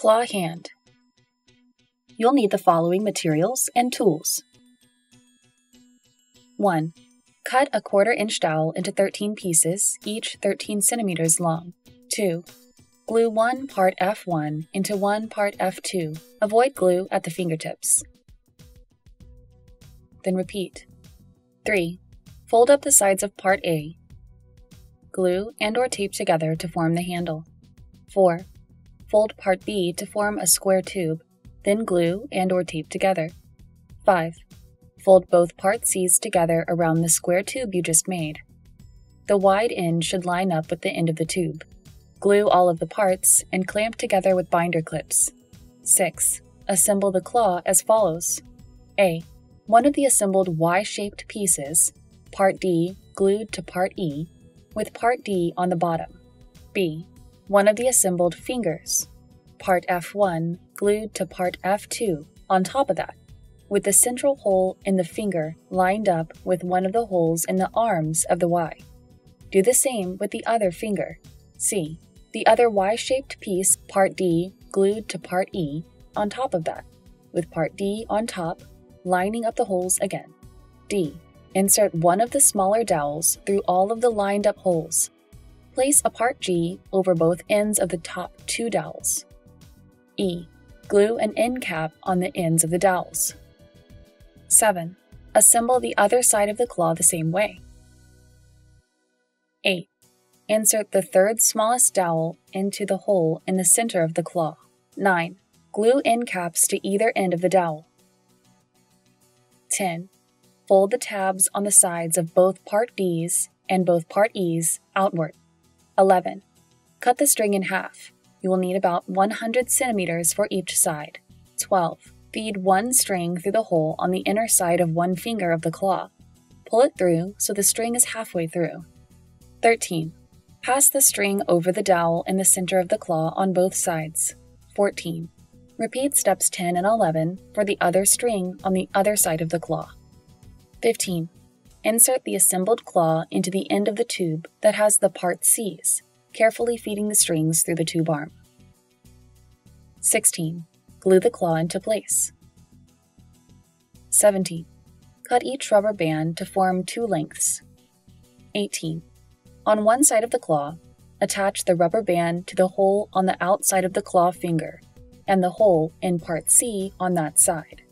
Claw hand. You'll need the following materials and tools. 1. Cut a quarter inch dowel into 13 pieces, each 13 centimeters long. 2. Glue one part F1 into one part F2. Avoid glue at the fingertips. Then repeat. 3. Fold up the sides of part A. Glue and or tape together to form the handle. 4. Fold part B to form a square tube, then glue and or tape together. 5. Fold both part C's together around the square tube you just made. The wide end should line up with the end of the tube. Glue all of the parts and clamp together with binder clips. 6. Assemble the claw as follows. A. One of the assembled Y-shaped pieces, part D glued to part E, with part D on the bottom. B one of the assembled fingers, part F1 glued to part F2 on top of that, with the central hole in the finger lined up with one of the holes in the arms of the Y. Do the same with the other finger, C, the other Y-shaped piece, part D, glued to part E on top of that, with part D on top, lining up the holes again. D. Insert one of the smaller dowels through all of the lined up holes Place a part G over both ends of the top two dowels. E. Glue an end cap on the ends of the dowels. 7. Assemble the other side of the claw the same way. 8. Insert the third smallest dowel into the hole in the center of the claw. 9. Glue end caps to either end of the dowel. 10. Fold the tabs on the sides of both part D's and both part E's outward. 11. Cut the string in half. You will need about 100 centimeters for each side. 12. Feed one string through the hole on the inner side of one finger of the claw. Pull it through so the string is halfway through. 13. Pass the string over the dowel in the center of the claw on both sides. 14. Repeat steps 10 and 11 for the other string on the other side of the claw. 15. Insert the assembled claw into the end of the tube that has the part C's, carefully feeding the strings through the tube arm. 16. Glue the claw into place. 17. Cut each rubber band to form two lengths. 18. On one side of the claw, attach the rubber band to the hole on the outside of the claw finger and the hole in part C on that side.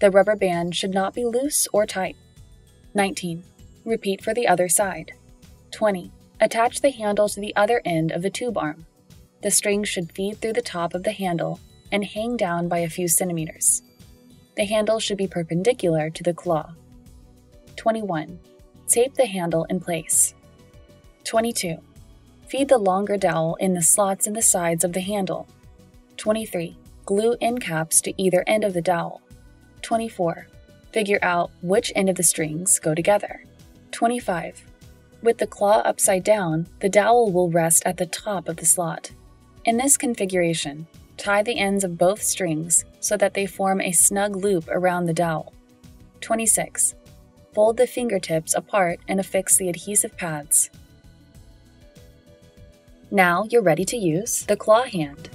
The rubber band should not be loose or tight. 19. Repeat for the other side. 20. Attach the handle to the other end of the tube arm. The string should feed through the top of the handle and hang down by a few centimeters. The handle should be perpendicular to the claw. 21. Tape the handle in place. 22. Feed the longer dowel in the slots in the sides of the handle. 23. Glue end caps to either end of the dowel. 24. Figure out which end of the strings go together. 25. With the claw upside down, the dowel will rest at the top of the slot. In this configuration, tie the ends of both strings so that they form a snug loop around the dowel. 26. Fold the fingertips apart and affix the adhesive pads. Now you're ready to use the claw hand.